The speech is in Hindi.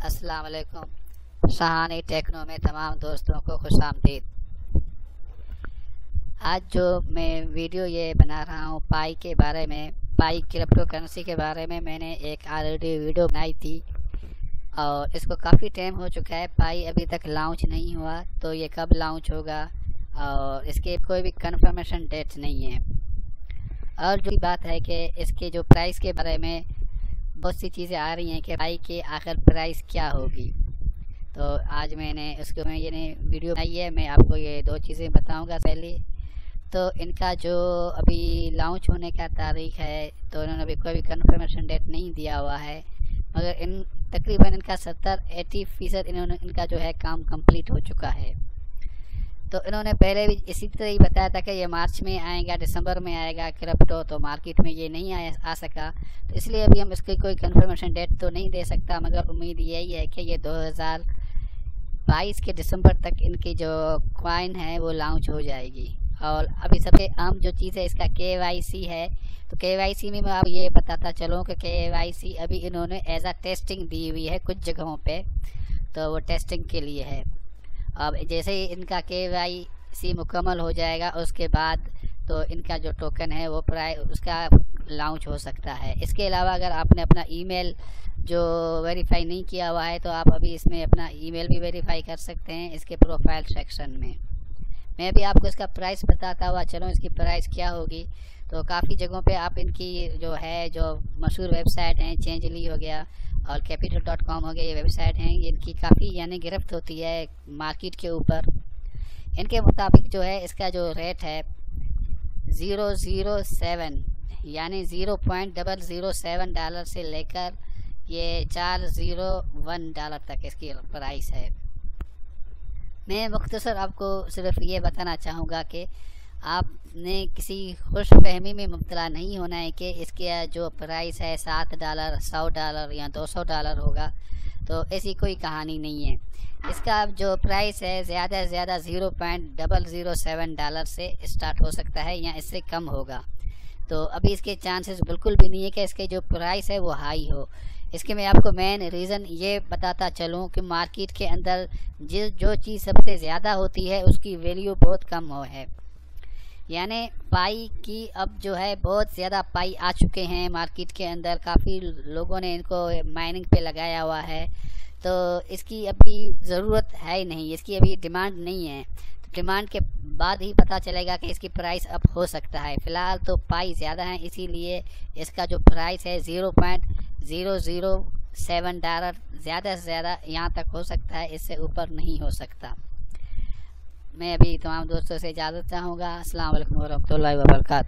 अस्सलाम वालेकुम शहानी टेक्नो में तमाम दोस्तों को खुश आमदीद आज जो मैं वीडियो ये बना रहा हूँ पाई के बारे में पाई क्रिप्टो करेंसी के बारे में मैंने एक ऑलरेडी वीडियो बनाई थी और इसको काफ़ी टाइम हो चुका है पाई अभी तक लॉन्च नहीं हुआ तो ये कब लॉन्च होगा और इसके कोई भी कंफर्मेशन डेट नहीं है और जो बात है कि इसके जो प्राइस के बारे में बहुत सी चीज़ें आ रही हैं कि भाई के आखिर प्राइस क्या होगी? तो आज मैंने उसको मैं ये वीडियो बनाई है, मैं आपको ये दो चीज़ें बताऊँगा पहले। तो इनका जो अभी लॉन्च होने का तारीख है तो इन्होंने अभी कोई भी कन्फर्मेशन डेट नहीं दिया हुआ है। मगर इन, तकरीबन इनका सत्तर एटी फ़ीसद इन्होंने, इनका जो है काम कंप्लीट हो चुका है। तो इन्होंने पहले भी इसी तरह ही बताया था कि ये मार्च में आएगा दिसंबर में आएगा क्रिप्टो तो मार्केट में ये नहीं आ, आ सका। तो इसलिए अभी हम इसकी कोई कंफर्मेशन डेट तो नहीं दे सकता मगर उम्मीद यही है कि ये 2022 के दिसंबर तक इनकी जो क्वाइन है वो लॉन्च हो जाएगी। और अभी सबसे आम जो चीज़ है इसका के है। तो के में मैं आप ये बताता चलूँ कि के अभी इन्होंने एज आ टेस्टिंग दी हुई है कुछ जगहों पर तो वो टेस्टिंग के लिए है। अब जैसे ही इनका के वाई सी मुकम्मल हो जाएगा, उसके बाद तो इनका जो टोकन है वो प्राय उसका लॉन्च हो सकता है। इसके अलावा अगर आपने अपना ईमेल जो वेरीफाई नहीं किया हुआ है तो आप अभी इसमें अपना ईमेल भी वेरीफाई कर सकते हैं इसके प्रोफ़ाइल सेक्शन में। मैं भी आपको इसका प्राइस बताता हुआ चलो, इसकी प्राइस क्या होगी? तो काफ़ी जगहों पे आप इनकी जो है, जो मशहूर वेबसाइट हैं चेंजली हो गया और कैपिटल डॉट कॉम हो गया, ये वेबसाइट हैं इनकी काफ़ी यानी गिरफ्त होती है मार्केट के ऊपर। इनके मुताबिक जो है, इसका जो रेट है ज़ीरो ज़ीरो सेवन यानी zero point double zero seven dollar से लेकर ये चार ज़ीरो वन डॉलर तक इसकी प्राइस है। मैं मुख्तसर आपको सिर्फ़ ये बताना चाहूँगा कि आपने किसी खुश फहमी में मुबतला नहीं होना है कि इसके जो प्राइस है सात डॉलर सौ डॉलर या दो सौ डॉलर होगा तो ऐसी कोई कहानी नहीं है। इसका जो प्राइस है ज़्यादा से ज़्यादा zero point double zero seven dollar से स्टार्ट हो सकता है या इससे कम होगा। तो अभी इसके चांसेस बिल्कुल भी नहीं है कि इसके जो प्राइस है वो हाई हो। इसके मैं आपको मेन रीज़न ये बताता चलूँ कि मार्केट के अंदर जिस, जो चीज़ सबसे ज़्यादा होती है, उसकी वैल्यू बहुत कम हो है। यानी पाई की अब जो है, बहुत ज़्यादा पाई आ चुके हैं मार्केट के अंदर। काफ़ी लोगों ने इनको माइनिंग पे लगाया हुआ है। तो इसकी अभी ज़रूरत है ही नहीं, इसकी अभी डिमांड नहीं है। डिमांड के बाद ही पता चलेगा कि इसकी प्राइस अब हो सकता है। फ़िलहाल तो पाई ज़्यादा है, इसीलिए इसका जो प्राइस है zero point zero zero seven dollar ज़्यादा से ज़्यादा यहाँ तक हो सकता है, इससे ऊपर नहीं हो सकता। मैं अभी तमाम दोस्तों से इजाज़त चाहूँगा। असल वरहमल वर्का